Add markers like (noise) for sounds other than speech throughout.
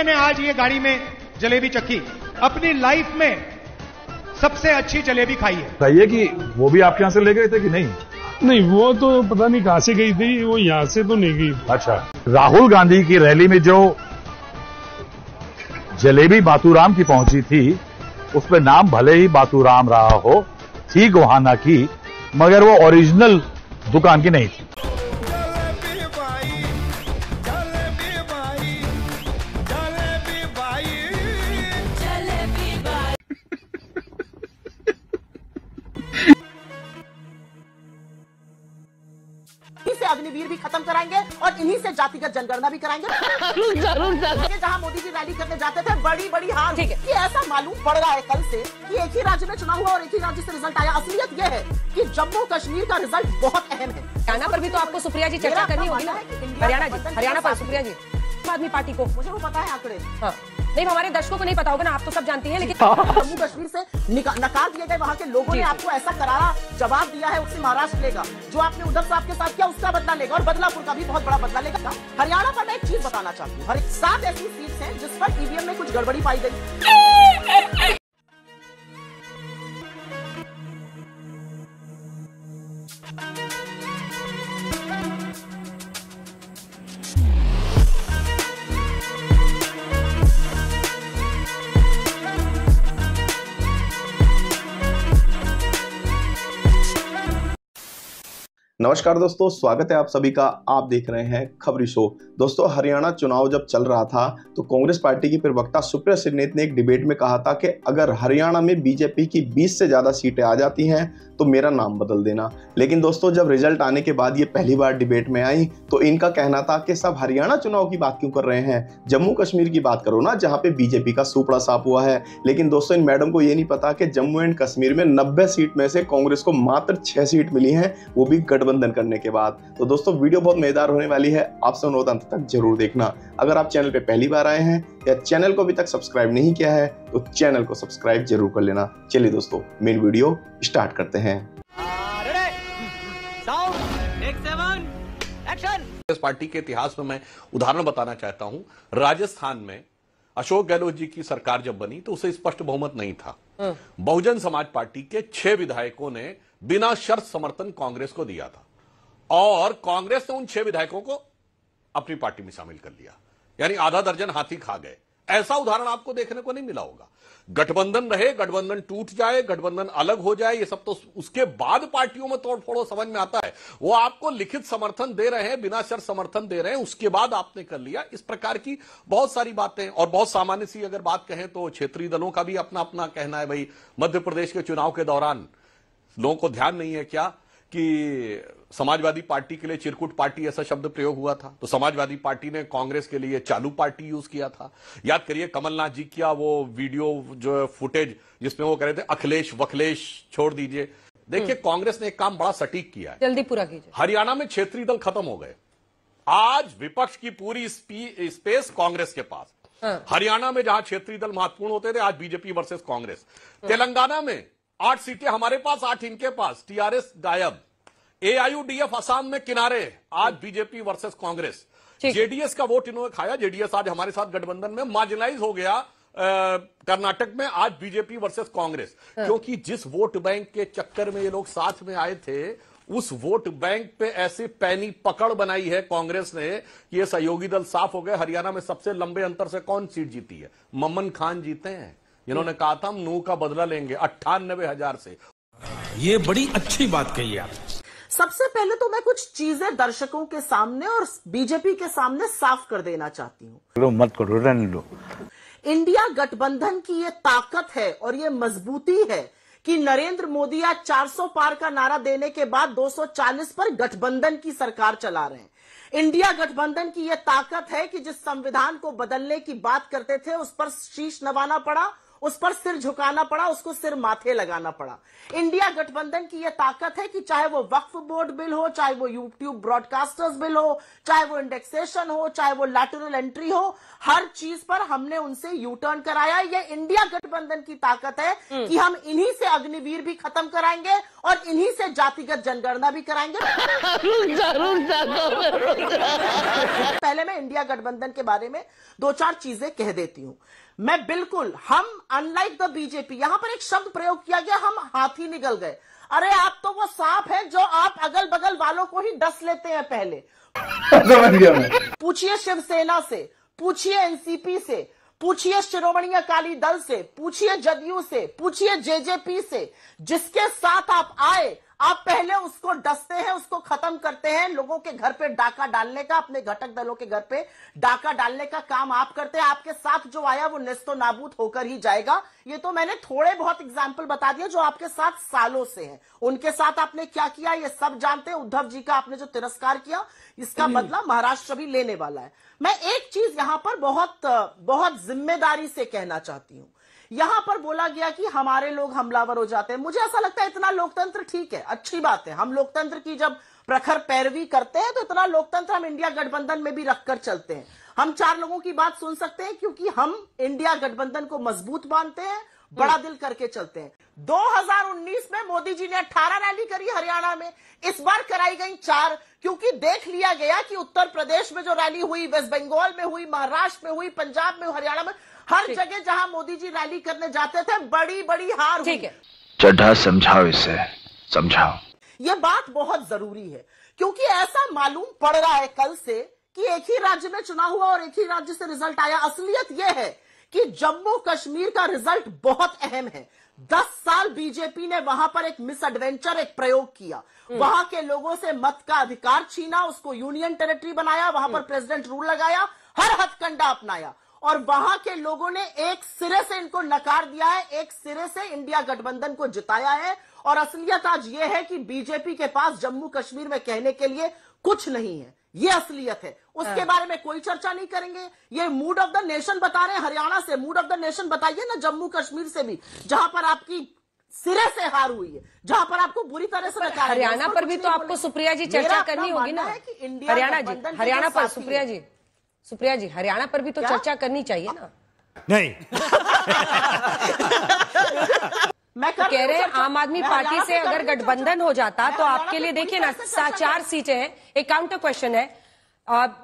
मैंने आज ये गाड़ी में जलेबी चखी। अपनी लाइफ में सबसे अच्छी जलेबी खाई है। बताइए कि वो भी आपके यहाँ से ले गए थे कि नहीं? नहीं वो तो पता नहीं कहाँ से गई थी वो यहाँ से तो नहीं गई। अच्छा राहुल गांधी की रैली में जो जलेबी बातूराम की पहुँची थी उस पर नाम भले ही बातूराम रहा हो थी गोहाना की मगर वो ओरिजिनल दुकान की नहीं थी। जातिगत जनगणना भी कराएँगे? ज़रूर ज़रूर जहाँ मोदी जी रैली करने जाते थे बड़ी बड़ी हार ठीक है। कि ऐसा मालूम पड़ रहा है कल से कि एक ही राज्य में चुनाव हुआ और एक ही राज्य से रिज़ल्ट आया। असलियत यह है कि जम्मू कश्मीर का रिज़ल्ट बहुत अहम है। हरियाणा पर भी तो आपको सुप्रिया जी चर्चा करनी होगी ना। हरियाणा जी हरियाणा पर सुप्रिया जी। आदमी पार्टी को। मुझे वो पता है आंकड़े। हाँ। नहीं हमारे दर्शकों को नहीं पता होगा ना आप तो सब जानती हैं लेकिन जम्मू कश्मीर से नकार दिए गए वहाँ के लोगों ने आपको ऐसा करारा जवाब दिया है उससे महाराष्ट्र लेगा जो आपने उद्धव साहब के साथ किया उसका बदला लेगा और बदलापुर का भी बहुत बड़ा बदला लेगा। हरियाणा पर मैं एक चीज़ बताना चाहती हूँ हर सात ऐसी सीट है जिस पर ईवीएम में कुछ गड़बड़ी पाई गई। नमस्कार दोस्तों, स्वागत है आप सभी का। आप देख रहे हैं खबरी शो। दोस्तों, हरियाणा चुनाव जब चल रहा था तो कांग्रेस पार्टी की प्रवक्ता सुप्रिया सिन्नेत ने एक डिबेट में कहा था कि अगर हरियाणा में बीजेपी की 20 से ज़्यादा सीटें आ जाती हैं तो मेरा नाम बदल देना। लेकिन दोस्तों, जब रिज़ल्ट आने के बाद ये पहली बार डिबेट में आई तो इनका कहना था कि सब हरियाणा चुनाव की बात क्यों कर रहे हैं? जम्मू कश्मीर की बात करो ना, जहाँ पे बीजेपी का सुपड़ा साफ़ हुआ है। लेकिन दोस्तों, इन मैडम को ये नहीं पता कि जम्मू एंड कश्मीर में नब्बे सीट में से कांग्रेस को मात्र छह सीट मिली हैं, वो भी गठबंधन करने के बाद। तो दोस्तों वीडियो बहुत मज़ेदार होने वाली है। आपसे अनुरोध अंत तक ज़रूर देखना। अगर आप चैनल पे पहली बार आए हैं या चैनल को अभी तक सब्सक्राइब नहीं किया है तो चैनल को सब्सक्राइब ज़रूर कर लेना। चलिए दोस्तों मेन वीडियो स्टार्ट करते हैं। पार्टी के इतिहास में मैं उदाहरण बताना चाहता हूँ। राजस्थान में अशोक गहलोत जी की सरकार जब बनी तो उसे स्पष्ट बहुमत नहीं था। बहुजन समाज पार्टी के छह विधायकों ने बिना शर्त समर्थन कांग्रेस को दिया था। और कांग्रेस ने उन छह विधायकों को अपनी पार्टी में शामिल कर लिया। यानी आधा दर्जन हाथी खा गए। ऐसा उदाहरण आपको देखने को नहीं मिला होगा। गठबंधन रहे, गठबंधन टूट जाए, गठबंधन अलग हो जाए, ये सब तो उसके बाद पार्टियों में तोड़ फोड़ो समझ में आता है। वो आपको लिखित समर्थन दे रहे हैं, बिना शर्त समर्थन दे रहे हैं, उसके बाद आपने कर लिया। इस प्रकार की बहुत सारी बातें और बहुत सामान्य सी अगर बात कहें तो क्षेत्रीय दलों का भी अपना अपना कहना है भाई। मध्य प्रदेश के चुनाव के दौरान लोगों को ध्यान नहीं है क्या कि समाजवादी पार्टी के लिए चिरकुट पार्टी ऐसा शब्द प्रयोग हुआ था? तो समाजवादी पार्टी ने कांग्रेस के लिए चालू पार्टी यूज़ किया था। याद करिए कमलनाथ जी किया वो वीडियो जो फुटेज जिसमें वो कह रहे थे अखिलेश वखलेश छोड़ दीजिए। देखिए कांग्रेस ने एक काम बड़ा सटीक किया है। जल्दी पूरा कीजिए। हरियाणा में क्षेत्रीय दल खत्म हो गए। आज विपक्ष की पूरी स्पेस कांग्रेस के पास। हरियाणा में जहाँ क्षेत्रीय दल महत्वपूर्ण होते थे आज बीजेपी वर्सेस कांग्रेस। तेलंगाना में आठ सीटें हमारे पास आठ इनके पास। टीआरएस गायब। एआईयूडीएफ असम में किनारे। आज बीजेपी वर्सेस कांग्रेस। जेडीएस का वोट इन्होंने खाया। जेडीएस आज हमारे साथ गठबंधन में मार्जिनलाइज हो गया कर्नाटक में। आज बीजेपी वर्सेस कांग्रेस। क्योंकि जिस वोट बैंक के चक्कर में ये लोग साथ में आए थे उस वोट बैंक पे ऐसी पैनी पकड़ बनाई है कांग्रेस ने कि ये सहयोगी दल साफ़ हो गए। हरियाणा में सबसे लंबे अंतर से कौन सीट जीती है? ममन खान जीते हैं। जिन्होंने कहा था हम नू का बदला लेंगे अट्ठानबे हज़ार से। ये बड़ी अच्छी बात कही आप। सबसे पहले तो मैं कुछ चीज़ें दर्शकों के सामने और बीजेपी के सामने साफ़ कर देना चाहती हूँ। मत करो रहने दो इंडिया गठबंधन की ये ताकत है और ये मजबूती है कि नरेंद्र मोदी आज 400 पार का नारा देने के बाद 240 पर गठबंधन की सरकार चला रहे हैं। इंडिया गठबंधन की ये ताकत है कि जिस संविधान को बदलने की बात करते थे उस पर शीश नवाना पड़ा उस पर सिर झुकाना पड़ा उसको सिर माथे लगाना पड़ा। इंडिया गठबंधन की यह ताकत है कि चाहे वो वक्फ बोर्ड बिल हो चाहे वो यूट्यूब ब्रॉडकास्टर्स बिल हो चाहे वो इंडेक्सेशन हो चाहे वो लैटरल एंट्री हो हर चीज़ पर हमने उनसे यू टर्न कराया। ये इंडिया गठबंधन की ताकत है कि हम इन्हीं से अग्निवीर भी खत्म कराएँगे और इन्हीं से जातिगत जनगणना भी कराएँगे। पहले मैं इंडिया गठबंधन के बारे में दो चार चीज़ें कह देती हूँ। मैं बिल्कुल हम अनलाइक द बीजेपी यहाँ पर एक शब्द प्रयोग किया गया हम हाथी निकल गए। अरे आप तो वो सांप है जो आप अगल बगल वालों को ही डस लेते हैं पहले। पूछिए शिवसेना से पूछिए एनसीपी से पूछिए शिरोमणि अकाली दल से पूछिए जदयू से पूछिए जेजेपी से जिसके साथ आप आए आप पहले उसको डसते हैं उसको खत्म करते हैं लोगों के घर पे डाका डालने का अपने घटक दलों के घर पे डाका डालने का काम आप करते हैं। आपके साथ जो आया वो नेस्तो नाबूद होकर ही जाएगा। ये तो मैंने थोड़े बहुत एग्ज़ाम्पल बता दिए जो आपके साथ सालों से हैं। उनके साथ आपने क्या किया? ये सब जानते हैं। उद्धव जी का आपने जो तिरस्कार किया इसका बदला महाराष्ट्र भी लेने वाला है। मैं एक चीज़ यहाँ पर बहुत बहुत ज़िम्मेदारी से कहना चाहती हूँ। यहाँ पर बोला गया कि हमारे लोग हमलावर हो जाते हैं। मुझे ऐसा लगता है इतना लोकतंत्र ठीक है, अच्छी बात है। हम लोकतंत्र की जब प्रखर पैरवी करते हैं तो इतना लोकतंत्र हम इंडिया गठबंधन में भी रखकर चलते हैं। हम चार लोगों की बात सुन सकते हैं, क्योंकि हम इंडिया गठबंधन को मज़बूत मानते हैं, बड़ा दिल करके चलते हैं। 2019 में मोदी जी ने 18 रैली करी हरियाणा में। इस बार कराई गई चार, क्योंकि देख लिया गया कि उत्तर प्रदेश में जो रैली हुई, वेस्ट बंगाल में हुई, महाराष्ट्र में हुई, पंजाब में हरियाणा में हर जगह जहाँ मोदी जी रैली करने जाते थे बड़ी बड़ी हार हुई। ठीक है। चड्ढा समझाओ इसे समझाओ। यह बात बहुत ज़रूरी है क्योंकि ऐसा मालूम पड़ रहा है कल से कि एक ही राज्य में चुनाव हुआ और एक ही राज्य से रिज़ल्ट आया। असलियत यह है कि जम्मू कश्मीर का रिज़ल्ट बहुत अहम है। दस साल बीजेपी ने वहाँ पर एक मिस एडवेंचर एक प्रयोग किया। वहाँ के लोगों से मत का अधिकार छीना उसको यूनियन टेरिटरी बनाया वहाँ पर प्रेसिडेंट रूल लगाया हर हथकंडा अपनाया। और वहाँ के लोगों ने एक सिरे से इनको नकार दिया है एक सिरे से इंडिया गठबंधन को जिताया है। और असलियत आज यह है कि बीजेपी के पास जम्मू कश्मीर में कहने के लिए कुछ नहीं है। ये असलियत है। उसके बारे में कोई चर्चा नहीं करेंगे। ये मूड ऑफ़ द नेशन बता रहे हैं हरियाणा से मूड ऑफ़ द नेशन बताइए ना जम्मू कश्मीर से भी जहाँ पर आपकी सिरे से हार हुई है जहाँ पर आपको बुरी तरह से हरियाणा पर भी तो आपको सुप्रिया जी चर्चा करनी होगी ना। है कि इंडिया हरियाणा जी हरियाणा पर सुप्रिया जी। सुप्रिया जी हरियाणा पर भी तो क्या? चर्चा करनी चाहिए ना। नहीं। (laughs) मैं कर कह रहे हैं आम आदमी पार्टी से अगर गठबंधन हो जाता तो आपके लिए देखिए ना चार सीटें हैं। एक काउंटर क्वेश्चन है।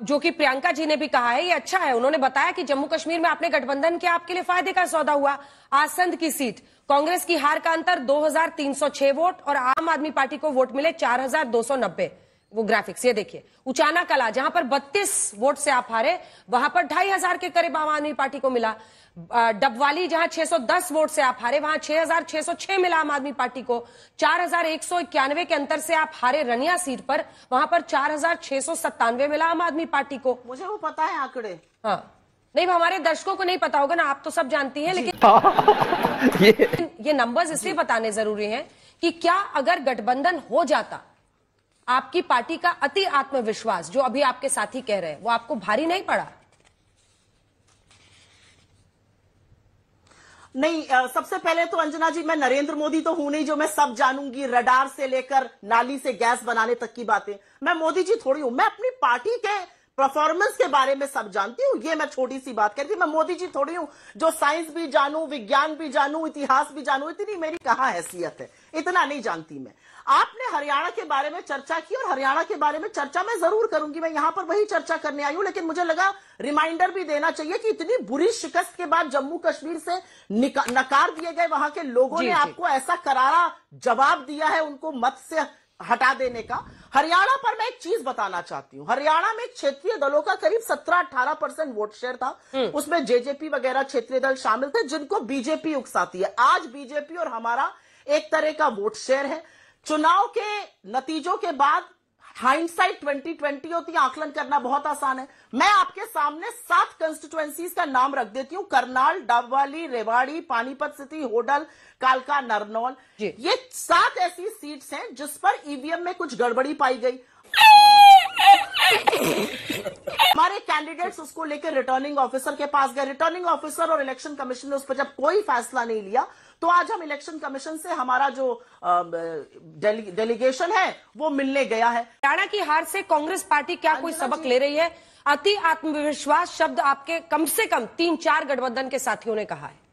जो कि प्रियंका जी ने भी कहा है ये अच्छा है। उन्होंने बताया कि जम्मू कश्मीर में आपने गठबंधन किया आपके लिए फ़ायदे का सौदा हुआ। आसंद की सीट। कांग्रेस की हार का अंतर 2306 वोट और आम आदमी पार्टी को वोट मिले 4290 वो ग्राफिक्स ये देखिए। उचाना कला जहाँ पर 32 वोट से आप हारे वहाँ पर ढाई हज़ार के करीब आम आदमी पार्टी को मिला। डबवाली जहाँ 610 वोट से आप हारे वहाँ 6606 मिला आम आदमी पार्टी को। 4191 के अंतर से आप हारे रनिया सीट पर वहाँ पर 4697 मिला आम आदमी पार्टी को। मुझे वो पता है आंकड़े। हाँ। नहीं हमारे दर्शकों को नहीं पता होगा ना आप तो सब जानती हैं लेकिन (laughs) ये ये नंबर्स इसलिए बताने ज़रूरी हैं कि क्या अगर गठबंधन हो जाता आपकी पार्टी का अति आत्मविश्वास, जो अभी आपके साथी कह रहे हैं, वो आपको भारी नहीं पड़ा? नहीं सबसे पहले तो अंजना जी, मैं नरेंद्र मोदी तो हूँ नहीं, जो मैं सब जानूँगी, रडार से लेकर नाली से गैस बनाने तक की बातें। मैं मोदी जी थोड़ी हूँ, मैं अपनी पार्टी के परफॉर्मेंस के बारे में सब जानती हूँ, ये मैं छोटी सी बात करती मैं मोदी जी थोड़ी हूँ, जो साइंस भी जानू, विज्ञान भी जानू, इतिहास भी जानू, इतनी मेरी कहाँ हैसियत है? इतना नहीं जानती मैं। आपने हरियाणा के बारे में चर्चा की और हरियाणा के बारे में चर्चा मैं ज़रूर करूँगी। मैं यहाँ पर वही चर्चा करने आई हूँ लेकिन मुझे लगा रिमाइंडर भी देना चाहिए कि इतनी बुरी शिकस्त के बाद जम्मू कश्मीर से नकार दिए गए वहाँ के लोगों ने आपको ऐसा करारा जवाब दिया है उनको मत से हटा देने का। हरियाणा पर मैं एक चीज़ बताना चाहती हूँ। हरियाणा में क्षेत्रीय दलों का करीब 17-18 परसेंट वोट शेयर था। उसमें जेजेपी वगैरह क्षेत्रीय दल शामिल थे जिनको बीजेपी उकसाती है। आज बीजेपी और हमारा एक तरह का वोट शेयर है। चुनाव के नतीजों के बाद हाइंडसाइट 2020 होती है आकलन करना बहुत आसान है। मैं आपके सामने सात कंस्टिट्युएंसीज का नाम रख देती हूँ। करनाल डबवाली रेवाड़ी पानीपत सिटी होडल कालका नरनौल। ये सात ऐसी सीट्स हैं जिस पर ईवीएम में कुछ गड़बड़ी पाई गई। हमारे कैंडिडेट्स उसको लेकर रिटर्निंग ऑफिसर के पास गए। रिटर्निंग ऑफिसर और इलेक्शन कमीशन ने उस पर जब कोई फैसला नहीं लिया तो आज हम इलेक्शन कमीशन से हमारा जो डेलीगेशन है वो मिलने गया है। हरियाणा की हार से कांग्रेस पार्टी क्या कोई सबक ले रही है? अति आत्मविश्वास शब्द आपके कम से कम तीन चार गठबंधन के साथियों ने कहा है।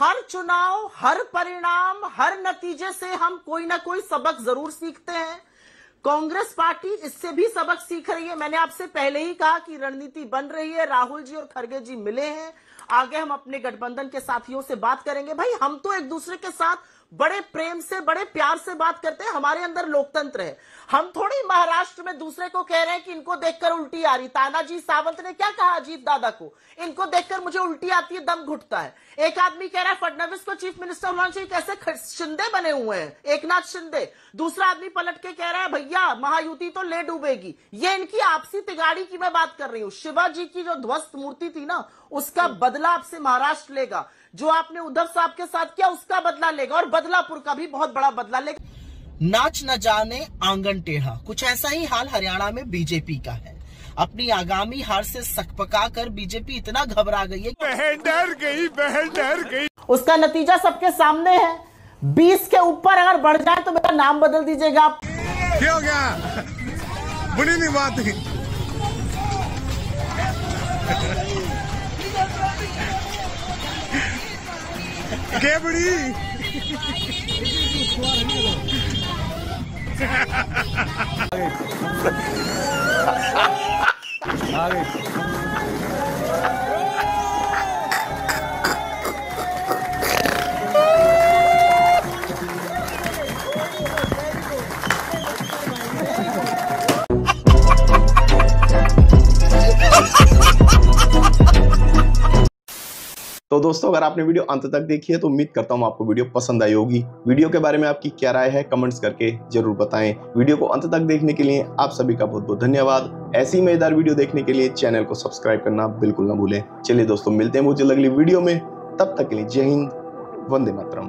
हर चुनाव, हर परिणाम, हर नतीजे से हम कोई ना कोई सबक ज़रूर सीखते हैं। कांग्रेस पार्टी इससे भी सबक सीख रही है। मैंने आपसे पहले ही कहा कि रणनीति बन रही है। राहुल जी और खड़गे जी मिले हैं। आगे हम अपने गठबंधन के साथियों से बात करेंगे। भाई, हम तो एक दूसरे के साथ बड़े प्रेम से बड़े प्यार से बात करते हैं हमारे अंदर लोकतंत्र है। हम थोड़ी महाराष्ट्र में दूसरे को कह रहे हैं कि इनको देखकर उल्टी आ रही। तानाजी सावंत ने क्या कहा अजीत दादा को? इनको देखकर मुझे उल्टी आती है दम घुटता है। एक आदमी कह रहा है फडनवीस को चीफ मिनिस्टर होना चाहिए कैसे शिंदे बने हुए हैं एक नाथ शिंदे। दूसरा आदमी पलट के कह रहा है भैया महायुति तो ले डूबेगी। ये इनकी आपसी तिगाड़ी की मैं बात कर रही हूँ। शिवाजी की जो ध्वस्त मूर्ति थी ना उसका बदला आपसे महाराष्ट्र लेगा। जो आपने उद्धव साहब के साथ किया उसका बदला लेगा और बदलापुर का भी बहुत बड़ा बदला लेगा। नाच न जाने आँगन टेढ़ा कुछ ऐसा ही हाल हरियाणा में बीजेपी का है। अपनी आगामी हार से सकपका कर बीजेपी इतना घबरा गई है बहन डर गई बहन डर गई। उसका नतीजा सबके सामने है। 20 के ऊपर अगर बढ़ जाए तो मेरा नाम बदल दीजिएगा आप। क्या हो गया? बुरी नहीं बात है क्या बुरी तो दोस्तों, अगर आपने वीडियो अंत तक देखी है तो उम्मीद करता हूँ आपको वीडियो पसंद आई होगी। वीडियो के बारे में आपकी क्या राय है, कमेंट्स करके ज़रूर बताएँ। वीडियो को अंत तक देखने के लिए आप सभी का बहुत बहुत धन्यवाद। ऐसी मज़ेदार वीडियो देखने के लिए चैनल को सब्सक्राइब करना बिल्कुल ना भूलें। चलिए दोस्तों, मिलते हैं मुझे अगली वीडियो में। तब तक के लिए जय हिंद, वंदे मातरम।